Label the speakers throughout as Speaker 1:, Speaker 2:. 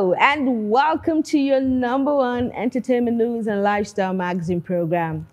Speaker 1: And welcome to your number one entertainment news and lifestyle magazine program,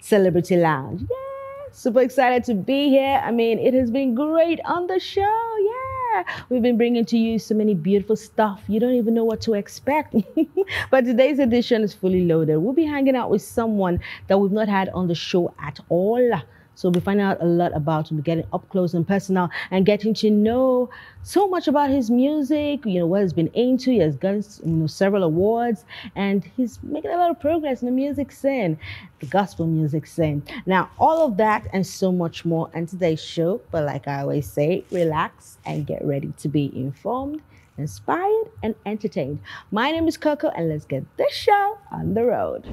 Speaker 1: Celebrity Lounge. Yeah, super excited to be here. I mean, it has been great on the show. Yeah, we've been bringing to you so many beautiful stuff. You don't even know what to expect. but today's edition is fully loaded. We'll be hanging out with someone that we've not had on the show at all. So we'll be finding out a lot about him, getting up close and personal, and getting to know so much about his music. You know what he's been into. He has gotten you know several awards, and he's making a lot of progress in the music scene, the gospel music scene. Now, all of that and so much more on today's show. But like I always say, relax and get ready to be informed. Inspired and entertained. My name is Coco, and let's get this show on the road.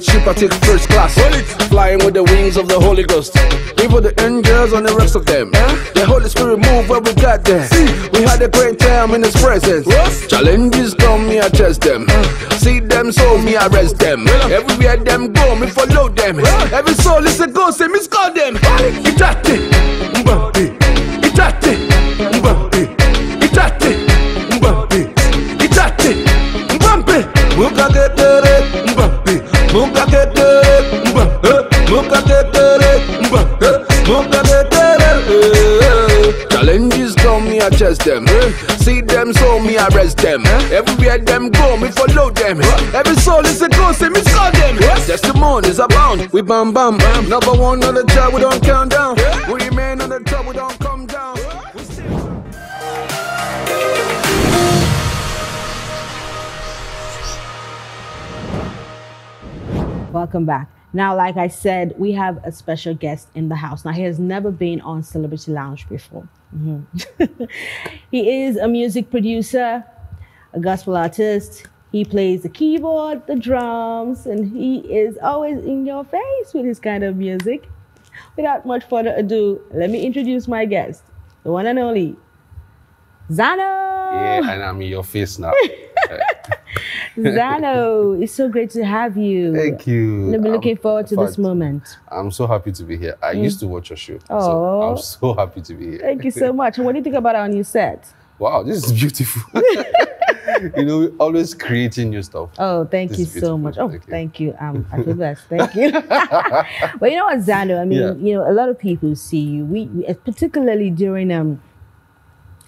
Speaker 2: Head ship, I take first class. Flying with the wings of the Holy Ghost. Even the angels and the rest of them. The Holy Spirit move where we got there. We had a great time in His presence. Challenges come, me I test them. See them, so me I rest them. Everywhere them go, me follow them. Every soul is a ghost, say me score them.
Speaker 3: Itate,
Speaker 2: so me I rest them. Everywhere them go, me follow them. Every soul is a ghost, say me score them. Testimonies abound, we bam bam. Number one on the chart, we don't count down. We remain on the top, we don't come down. We still-
Speaker 1: Welcome back. Now, like I said, we have a special guest in the house. Now, he has never been on Celebrity Lounge before. Mhm. he is a music producer, a gospel artist. He plays the keyboard, the drums, and he is always in your face with his kind of music. Without much further ado, let me introduce my guest, the one and only Xano.
Speaker 4: Yeah, and I'm in your face now.
Speaker 1: Xano, it's so great to have you.
Speaker 4: Thank you.
Speaker 1: I've been
Speaker 4: I'm-
Speaker 1: looking forward to
Speaker 4: in
Speaker 1: this moment.
Speaker 4: I'm so happy to be here. I used to watch your show. So I'm so happy to be here.
Speaker 1: Thank you so much. What do you think about our new set?
Speaker 4: Wow, this is beautiful. you know, we're always creating new stuff.
Speaker 1: Oh, thank
Speaker 4: This
Speaker 1: you so much. Oh,
Speaker 4: Thank you.
Speaker 1: thank you. Um, I feel blessed. Thank you. but you know what, Xano? I mean,
Speaker 4: Yeah.
Speaker 1: you know, a lot of people see you. We, we particularly during um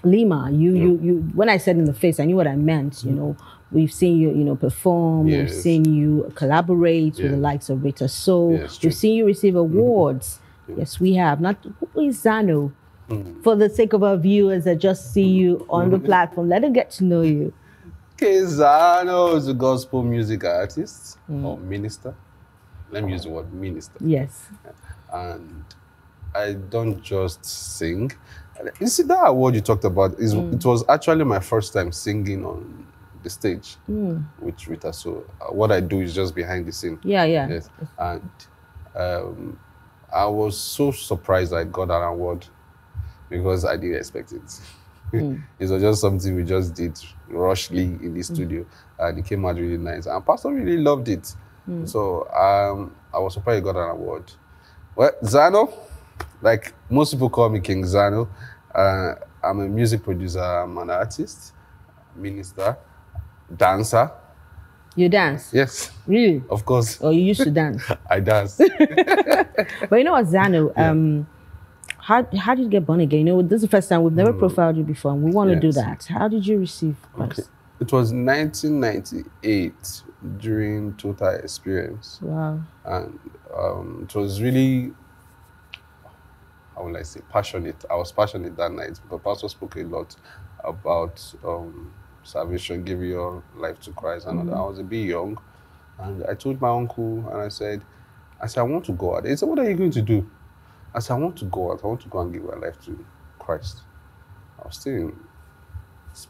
Speaker 1: Lima. You, you, you. When I said in the face, I knew what I meant. You know, we've seen you, you know, perform. We've seen you collaborate with the likes of Rita Soul.
Speaker 4: Yes,
Speaker 1: we've seen you receive awards. Yes, we have. Not who is Xano? For the sake of our viewers that just see you on the platform, let them get to know you.
Speaker 4: Okay, Xano is a gospel music artist
Speaker 1: Mm.
Speaker 4: or minister. Let me use the word minister.
Speaker 1: Yes.
Speaker 4: And I don't just sing. You see that award you talked about is
Speaker 1: Mm.
Speaker 4: it was actually my first time singing on the stage
Speaker 1: Mm.
Speaker 4: with Rita. So uh, what I do is just behind the scene.
Speaker 1: Yeah, yeah.
Speaker 4: Yes. And um, I was so surprised I got an award because I didn't expect it. it was just something we just did rushly in the studio, and it came out really nice. And Pastor really loved it. So um, I was surprised he got an award. Well, Xano, like most people call me King Xano. Uh, I'm a music producer. I'm an artist, minister, dancer.
Speaker 1: You dance?
Speaker 4: Yes,
Speaker 1: Really?
Speaker 4: of course,
Speaker 1: Or you used to dance?
Speaker 4: I dance.
Speaker 1: But you know what, Xano? Um, how how did you get born again? You know, this is the first time we've never profiled you before, and we want to do that. How did you receive Christ?
Speaker 4: It was 1998 during Total Experience.
Speaker 1: Wow.
Speaker 4: and um, it was really how will I say passionate. I was passionate that night because Pastor spoke a lot about um, salvation, give your life to Christ, and that. Mm-hmm. I was a bit young, and I told my uncle, and I said, I said I want to go out. He said, What are you going to do? I said I want to go out. I want to go and give my life to Christ. I was still in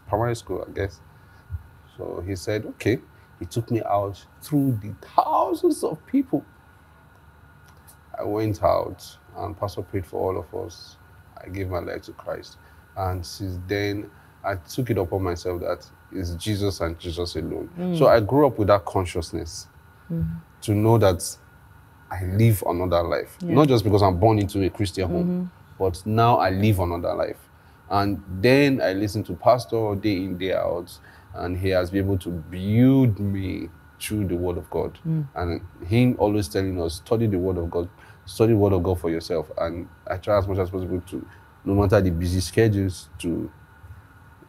Speaker 4: primary school, I guess. So he said, okay. He took me out through the thousands of people. I went out and Pastor prayed for all of us. I gave my life to Christ. And since then, I took it upon myself that it's Jesus and Jesus alone. Mm. So I grew up with that consciousness mm. to know that I live another life. Not just because I'm born into a Christian home, mm-hmm. but now I live another life. And then I listen to Pastor day in, day out, and he has been able to build me through the Word of God. Mm. And him always telling us, study the Word of God, study the Word of God for yourself. And I try as much as possible to, no matter the busy schedules, to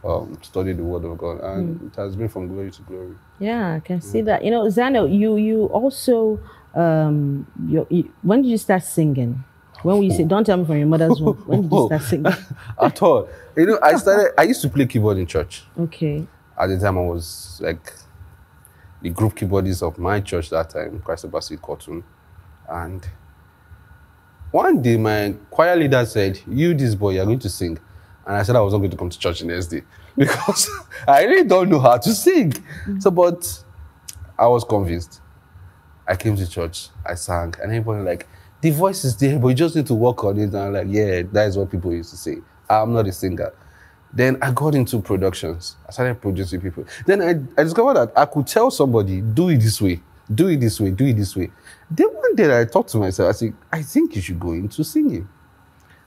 Speaker 4: um, study the Word of God. And it has been from glory to glory.
Speaker 1: Yeah, I can see that. You know, Xano, you you also um, you, you, when did you start singing? When will you say? Don't tell me from your mother's womb. When did you start singing?
Speaker 4: At all. You know, I started, I used to play keyboard in church.
Speaker 1: Okay.
Speaker 4: at the time I was like the group keyboardist of my church that time, Christ Embassy Cotton. And one day my choir leader said, You this boy, you're going to sing. And I said I was not going to come to church the next day because I really don't know how to sing. So but I was convinced. I came to church, I sang, and everybody like, the voice is there, but you just need to work on it. And I'm like, yeah, that is what people used to say. I'm not a singer. Then I got into productions. I started producing people. Then I, I discovered that I could tell somebody, do it this way, do it this way, do it this way. Then one day I thought to myself, I said, I think you should go into singing.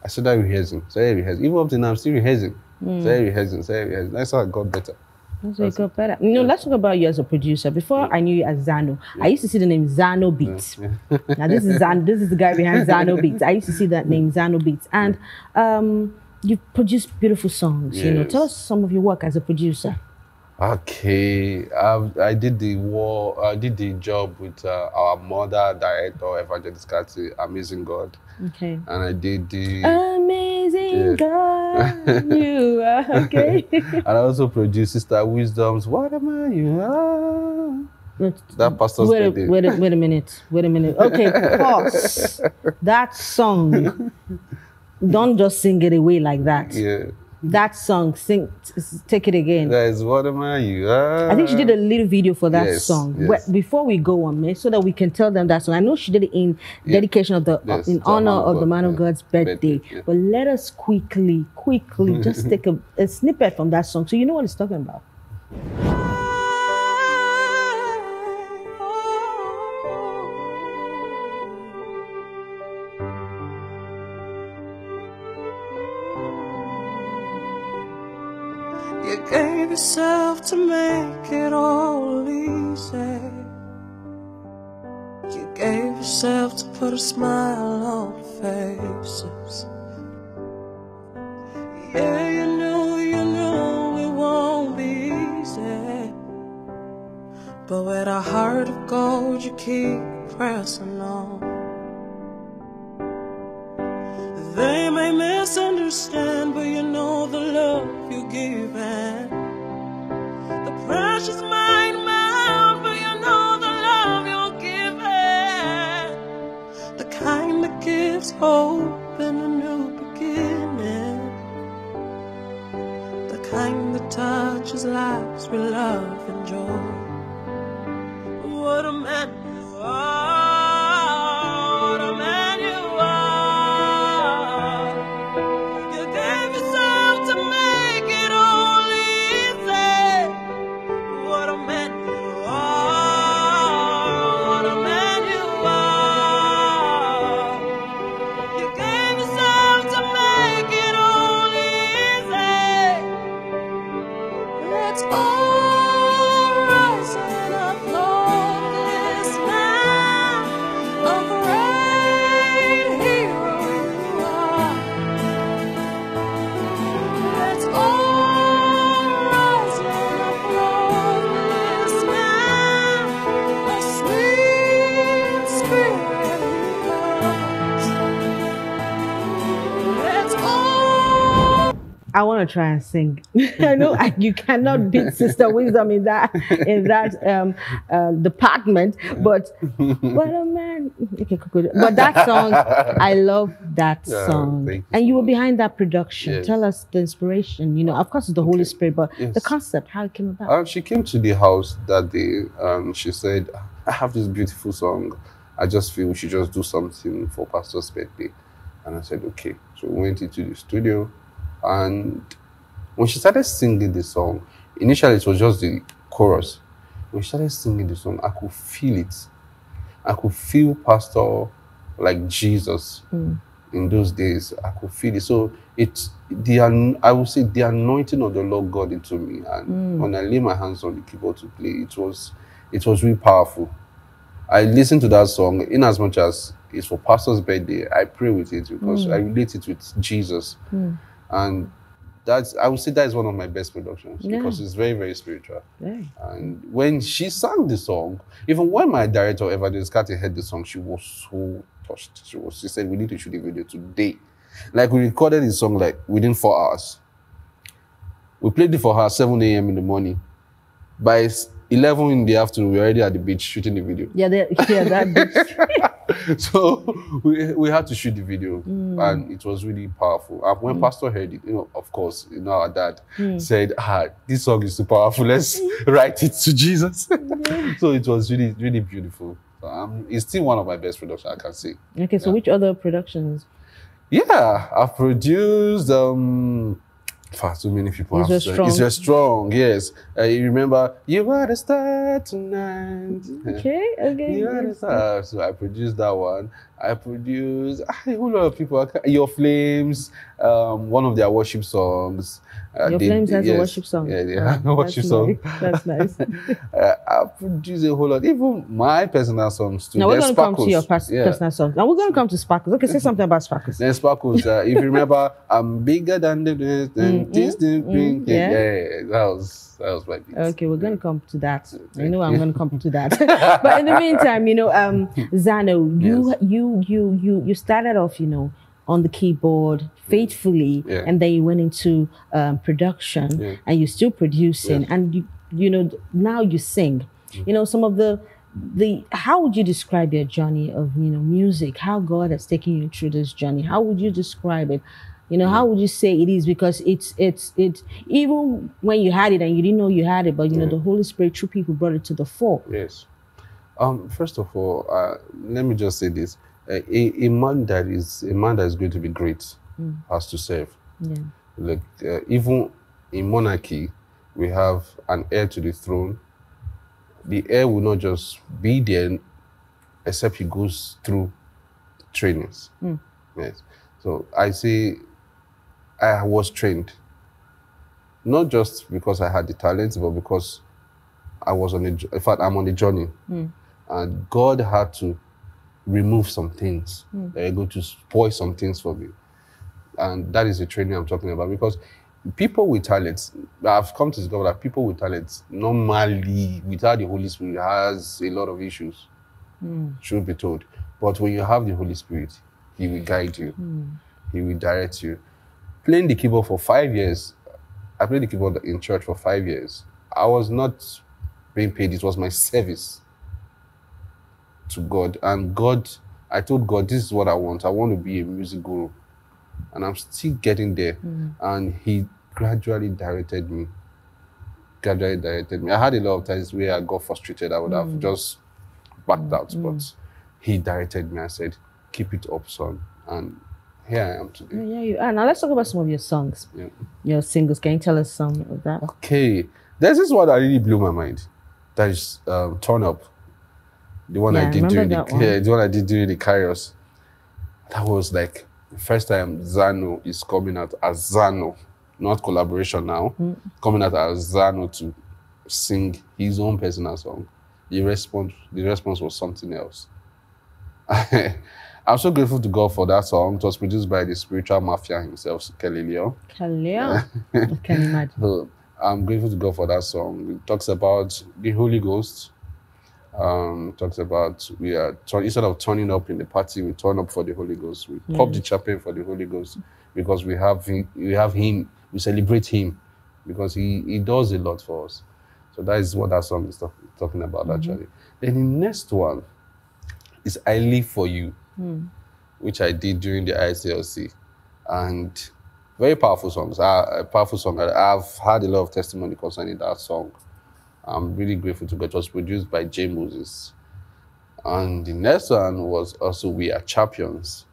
Speaker 4: I started rehearsing, started rehearsing. Even up to now, I'm still rehearsing. Started rehearsing, started rehearsing. That's how I got better.
Speaker 1: That's where you got better. You know, let's talk about you as a producer. Before I knew you as Xano, I used to see the name Xano Beats. now this is Xano, this is the guy behind Xano Beats. I used to see that name Xano Beats, and um, you produce beautiful songs. You know, tell us some of your work as a producer.
Speaker 4: Okay, I, I did the war. I did the job with uh, our mother director, Evangelist Kati, Amazing God,
Speaker 1: Okay.
Speaker 4: and I did the.
Speaker 1: Amazing God, you are okay.
Speaker 4: and I also produced Sister Wisdom's "What Am I You Are." That pastor's
Speaker 1: wait, a,
Speaker 4: birthday.
Speaker 1: wait, a, wait a minute. Wait a minute. Okay, pause. that song. Don't just sing it away like that.
Speaker 4: Yeah,
Speaker 1: That song, sing, take it again.
Speaker 4: that is "What Am I You Are."
Speaker 1: I think she did a little video for that
Speaker 4: Yes,
Speaker 1: song.
Speaker 4: yes.
Speaker 1: Before we go on, man, so that we can tell them that song. I know she did it in dedication of the uh,
Speaker 4: Yes,
Speaker 1: in honor
Speaker 4: of
Speaker 1: of the
Speaker 4: God,
Speaker 1: man of
Speaker 4: yeah.
Speaker 1: God's birthday.
Speaker 4: Birthday, yeah.
Speaker 1: But let us quickly, quickly just take a, a snippet from that song, so you know what it's talking about.
Speaker 5: Yourself to make it all easy. You gave yourself to put a smile on faces. Yeah, you knew, you knew it won't be easy. But with a heart of gold, you keep pressing on.
Speaker 1: Want to try and sing. I know I, you cannot beat Sister Wisdom in that in that um, uh, department, but what a man. Okay. But that song, I love that
Speaker 4: Yeah,
Speaker 1: song,
Speaker 4: you
Speaker 1: and you were behind that production.
Speaker 4: Yes.
Speaker 1: Tell us the inspiration. You know, of course, it's the Holy
Speaker 4: Okay.
Speaker 1: Spirit, but the concept, how it came about.
Speaker 4: Uh, she came to the house that day and she said, I have this beautiful song. I just feel we should just do something for Pastor's birthday. And I said, okay. So we went into the studio and when she started singing the song, initially it was just the chorus. When she started singing the song, I could feel it. I could feel Pastor like Jesus mm. in those days. I could feel it. So it's the an- I would say the anointing of the Lord God into me. And mm. when I lay my hands on the keyboard to play, it was it was really powerful. I listened to that song in as much as it's for Pastor's birthday. I pray with it because mm. I relate it with Jesus. And that's I would say that is one of my best productions
Speaker 1: Yeah.
Speaker 4: because it's very, very spiritual.
Speaker 1: Yeah.
Speaker 4: And when she sang the song, even when my director Evangelist Kati heard the song, she was so touched. She was she said, We need to shoot the video today. Like we recorded the song like within four hours. We played it for her 7 a.m. in the morning. By 11 in the afternoon, we were already at the beach shooting the video.
Speaker 1: Yeah, they- yeah, that.
Speaker 4: so we, we had to shoot the video and it was really powerful. And when Pastor heard it, you know, of course, you know, our dad said, ah, this song is too powerful. Let's write it to Jesus. so it was really, really beautiful. So, um, it's still one of my best productions, I can say.
Speaker 1: okay, so which other productions?
Speaker 4: Yeah, I've produced um far too many people.
Speaker 1: Is
Speaker 4: have said-
Speaker 1: Strong?
Speaker 4: Strong? Yes. Uh, you remember you are the star tonight.
Speaker 1: Okay, okay.
Speaker 4: You are the star. So I produced that one. I produced ah, a whole lot of people. Your Flames, um, one of their worship songs. Uh,
Speaker 1: Your
Speaker 4: they-
Speaker 1: Flames has a worship song.
Speaker 4: Yeah, they
Speaker 1: Ah,
Speaker 4: have a worship song.
Speaker 1: That's nice.
Speaker 4: Uh, I produced a whole lot. Even my personal songs too.
Speaker 1: now we're going to come to
Speaker 4: Sparkles.
Speaker 1: your pers-
Speaker 4: Yeah.
Speaker 1: personal songs. Now we're going to come to Sparkles. Okay, say something about Sparkles.
Speaker 4: Then Sparkles, uh, if you remember, I'm bigger than the
Speaker 1: Mm,
Speaker 4: this
Speaker 1: mm,
Speaker 4: pink.
Speaker 1: yeah.
Speaker 4: yeah. yeah, that was that was my beat.
Speaker 1: Okay, we're going to come to that. I know I'm going to come to that. but in the meantime, you know, um, Xano, you,
Speaker 4: Yes.
Speaker 1: you, you, you, you started off, you know, on the keyboard faithfully,
Speaker 4: Yeah.
Speaker 1: and then you went into um, production, and you're still producing, and you, you know, now you sing. You know, some of the the how would you describe your journey of you know music how god has taken you through this journey how would you describe it you know how would you say it is because it's it's it's even when you had it and you didn't know you had it but you know the holy spirit through people brought it to the fore
Speaker 4: Yes. Um. First of all, uh, let me just say this: uh, a, a man that is a man that is going to be great has to serve.
Speaker 1: yeah
Speaker 4: Like uh, even in monarchy, we have an heir to the throne. The heir will not just be there, except he goes through trainings. Yes. So I say, I was trained. Not just because I had the talent, but because I was on a. In fact, I'm on a journey, hmm. and God had to remove some things. Hmm. They're going to spoil some things for me and that is the training I'm talking about because people with talents, I've come to discover that people with talents normally, without the Holy Spirit, has a lot of issues. Hmm. Should be told, but when you have the Holy Spirit, He will guide you, He will direct you. Playing the keyboard for five years, I played the keyboard in church for five years. I was not being paid; it was my service to God, and God. I told God, this is what I want. I want to be a music guru and I'm still getting there. Mm. And he gradually directed me. Gradually directed me. I had a lot of times where I got frustrated. I would have mm. just backed out, mm. but he directed me. I said, "Keep it up, son." And here I am today.
Speaker 1: yeah you are now let's talk about some of your songs
Speaker 4: Yeah.
Speaker 1: your singles can you tell us some of that
Speaker 4: Okay, this one that really blew my mind. That is um, "Turn Up," the one
Speaker 1: Yeah,
Speaker 4: I did during the
Speaker 1: one.
Speaker 4: yeah, the one I did during the Kairos. That was like the first time Xano is coming out as Xano, not collaboration now,
Speaker 1: Hmm.
Speaker 4: coming out as Xano to sing his own personal song. The response, the response was something else. I'm so grateful to God for that song. It was produced by the spiritual mafia himself, Kelly Leo.
Speaker 1: Kalia. i can imagine
Speaker 4: So I'm grateful to God for that song. It talks about the Holy Ghost. Um, talks about we are turn, instead of turning up in the party, we turn up for the Holy Ghost. We pop the champagne for the Holy Ghost because we have him, we have Him we celebrate him because he, he does a lot for us. So that is what that song is talk, talking about actually. Then the next one is I Live For You, Hmm. which I did during the ICLC. And very powerful songs. A powerful song. I've had a lot of testimony concerning that song. I'm really grateful to God. It was produced by Jay Moses. And the next one was also We Are Champions,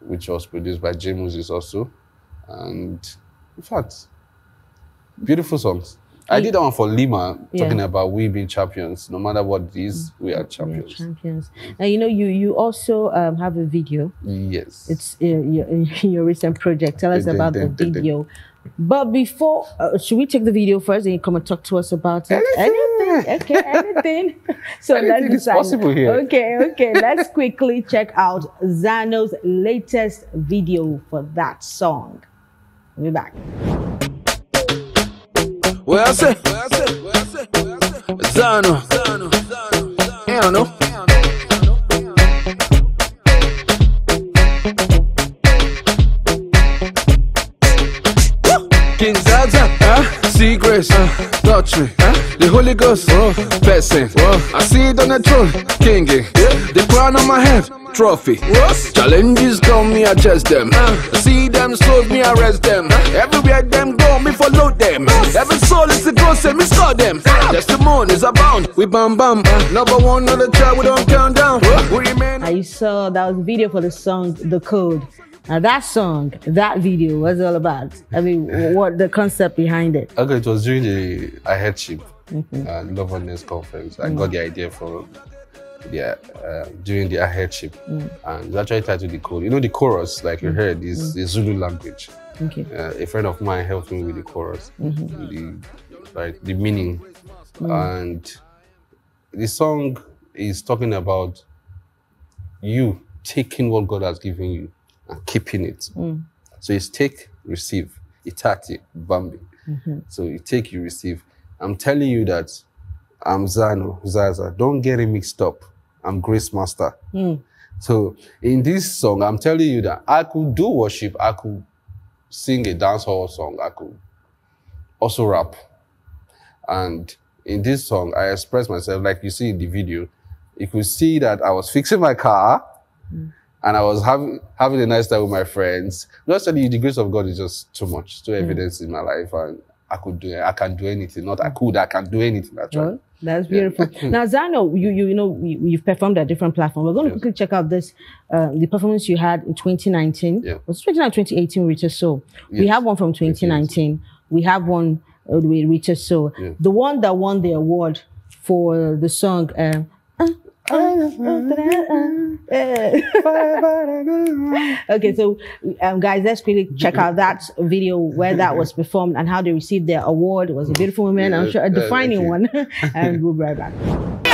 Speaker 4: which was produced by Jay Moses also. And in fact, beautiful songs. I did that one for Lima,
Speaker 1: Yeah.
Speaker 4: talking about we being champions. No matter what it is, we are
Speaker 1: We are
Speaker 4: champions.
Speaker 1: champions. Now you know you you also um, have a video.
Speaker 4: Yes.
Speaker 1: It's uh, your, your recent project. Tell us about the video. But before, uh, should we take the video first and you come and talk to us about it?
Speaker 4: Anything.
Speaker 1: Okay, anything. so
Speaker 4: Anything is
Speaker 1: decide.
Speaker 4: possible here.
Speaker 1: Okay, okay. let's quickly check out Xano's latest video for that song. We'll be back.
Speaker 2: Where I say? Xano. Xano. Xano. Don't know. King Zaza, huh? Secrets, uh, me, huh? The Holy Ghost, uh, person, I see it on the throne, King, the crown on my head, trophy. Challenges come, me address them. I see them, souls, me arrest them. Everywhere them go, me follow them. Every soul is a ghost, and me score them. Testimonies abound, we bam bam. Number one on the chart, we don't count down. We remain.
Speaker 1: I saw that was video for the song The Code. Now that song, that video, was all about? I mean, what the concept behind it?
Speaker 4: Okay, it was during the I headship
Speaker 1: Mm-hmm.
Speaker 4: uh, Love and Ness conference. I
Speaker 1: Mm.
Speaker 4: got the idea from yeah, uh, during the I headship,
Speaker 1: Mm.
Speaker 4: and actually titled the code. You know, the chorus, like you heard, is the Zulu language.
Speaker 1: Okay.
Speaker 4: Uh, a friend of mine helped me with the chorus,
Speaker 1: Mm-hmm.
Speaker 4: the like the meaning,
Speaker 1: Mm.
Speaker 4: and the song is talking about you taking what God has given you and keeping it.
Speaker 1: Mm.
Speaker 4: So it's take, receive, itati, bambi.
Speaker 1: Mm-hmm.
Speaker 4: So you take, you receive. I'm telling you that I'm Xano, Zaza. Don't get it mixed up. I'm Grace Master.
Speaker 1: Mm.
Speaker 4: So in this song, I'm telling you that I could do worship, I could sing a dancehall song, I could also rap. And in this song, I express myself like you see in the video. You could see that I was fixing my car and I was having having a nice time with my friends. Just telling you, the grace of God is just too much, too evidence in my life, and I could do it. I can do anything. Not I could, I can do anything. Actually,
Speaker 1: Well, that's beautiful. now, Xano, you, you you know you, you've performed at different platforms. We're going to
Speaker 4: Yes.
Speaker 1: quickly check out this uh, the performance you had in 2019.
Speaker 4: Yeah.
Speaker 1: Was it 2019 2018 Rita Soul? We have one from 2019. We have one uh, with Rita Soul.
Speaker 4: Yeah.
Speaker 1: The one that won the award for the song. Uh, okay, so um, guys, let's quickly check out that video where that was performed and how they received their award. It was a beautiful moment. I'm sure a defining one. and we'll be right back.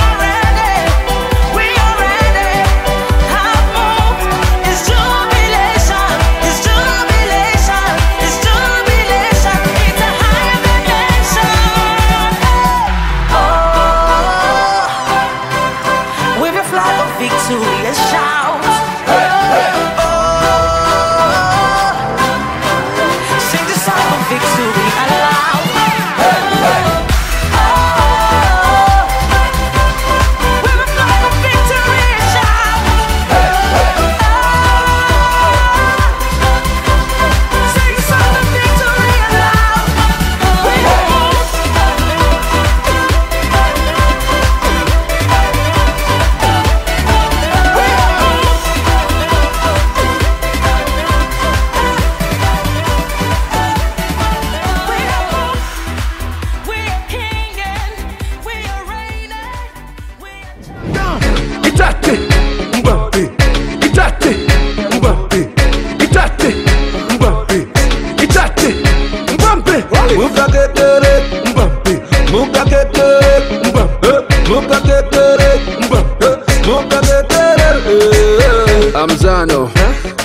Speaker 2: I'm Xano,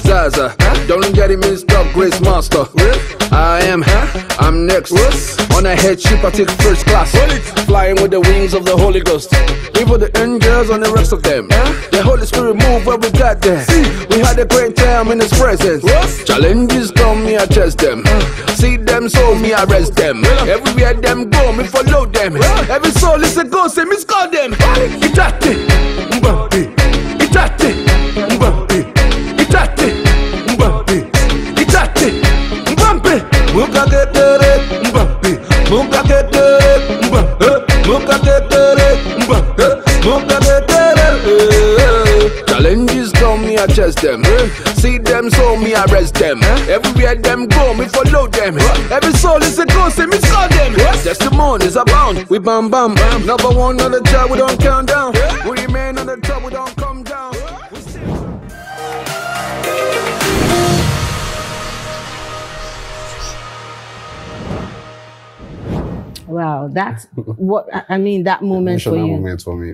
Speaker 2: Zaza. Don't get it mixed up, Grace Master. I am, I'm next. On a head ship, I take first class. Flying with the wings of the Holy Ghost. Even the angels and the rest of them. The Holy Spirit move where we got there. We had a great time in His presence. Challenges come, me I chase them. See them, so me I rest them. Everywhere them go, me follow them. Every soul is a ghost, say me score them. Itate, Mbappe. Them. See them, so me I rest them. Everywhere them go, me follow them. Every soul is a ghost, say me score them. Testimonies abound, we bam bam. Number one on the chart, we don't count down. We remain on the top, we don't come down.
Speaker 1: Wow, that's what I I mean. That moment for
Speaker 4: Emotional
Speaker 1: you.
Speaker 4: moment for me.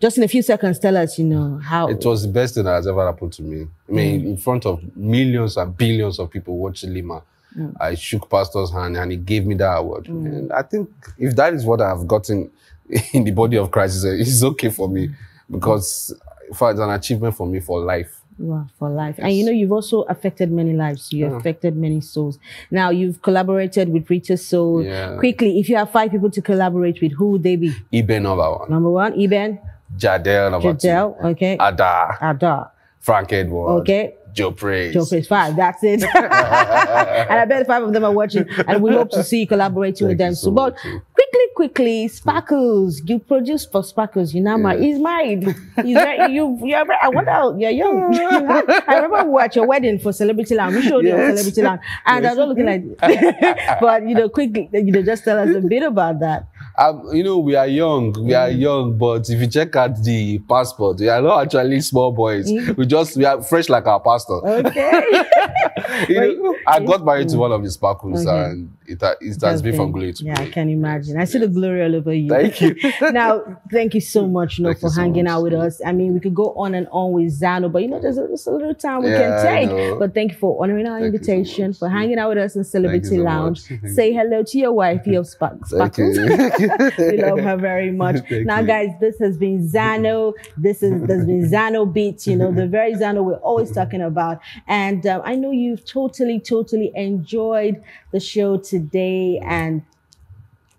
Speaker 1: Just in a few seconds, tell us, you know how.
Speaker 4: It was the best thing that has ever happened to me. I mean,
Speaker 1: Mm.
Speaker 4: in front of millions and billions of people watching Lima,
Speaker 1: Mm.
Speaker 4: I shook Pastor's hand and he gave me that award. And I think if that is what I've gotten in the body of Christ, it's, okay for me because in it's an achievement for me for life.
Speaker 1: Wow, for life. And you know, you've also affected many lives. You affected many souls. Now, you've collaborated with Rita Soul.
Speaker 4: Yeah.
Speaker 1: Quickly, if you have five people to collaborate with, who would they be?
Speaker 4: Ibe number one,
Speaker 1: Number one, Eben,
Speaker 4: Jadel number
Speaker 1: Jadel, okay,
Speaker 4: two, Ada,
Speaker 1: Ada,
Speaker 4: Frank Edward,
Speaker 1: okay,
Speaker 4: Joe Praize.
Speaker 1: Joe Praize. Five, that's it. and I bet five of them are watching, and we hope to see you collaborating with
Speaker 4: you
Speaker 1: them
Speaker 4: so
Speaker 1: soon. But quickly, quickly, Sparkles, you produce for Sparkles. You now married. He's married. He's very, you. You're. very- I wonder. You're young. I remember we were at your wedding for Celebrity Lounge. We showed you on Celebrity Lounge, and I was not looking like. but you know, quickly, you know, just tell us a bit about that.
Speaker 4: Um, you know, we are young, we are
Speaker 1: Mm.
Speaker 4: young, but if you check out the passport, we are not actually small boys.
Speaker 1: Mm.
Speaker 4: We just, we are fresh like our pastor.
Speaker 1: Okay.
Speaker 4: You know, I got married to one of the sparkles
Speaker 1: Okay.
Speaker 4: and it, it has been from glory to
Speaker 1: Yeah, I can imagine. I see the glory all over you.
Speaker 4: Thank you.
Speaker 1: now, thank you so much, you know, for
Speaker 4: so
Speaker 1: hanging
Speaker 4: much.
Speaker 1: out with us. I mean, we could go on and on with Xano, but you know, there's a, there's a little time we
Speaker 4: Yeah,
Speaker 1: can take. But thank you for honoring our
Speaker 4: Thank you so
Speaker 1: invitation, for hanging out with us in Celebrity Lounge. Say hello to your wifey of Spark-
Speaker 4: Thank
Speaker 1: Sparkles. we love her very much. Now,
Speaker 4: you.
Speaker 1: guys, this has been Xano. This is there's been Xano Beats. You know, the very Xano we're always talking about. And um, I know you've totally, totally enjoyed the show today. And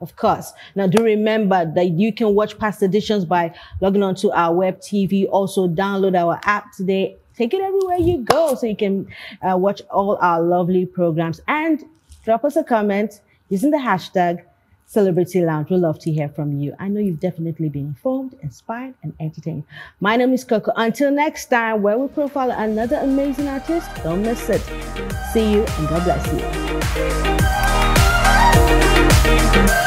Speaker 1: of course. Now, do remember that you can watch past editions by logging on to our web TV. Also, download our app today. Take it everywhere you go so you can uh, watch all our lovely programs and drop us a comment using the hashtag Celebrity Lounge. We love to hear from you. I know you've definitely been informed, inspired, and entertained. My name is Coco. Until next time, where we profile another amazing artist, don't miss it. See you and God bless you.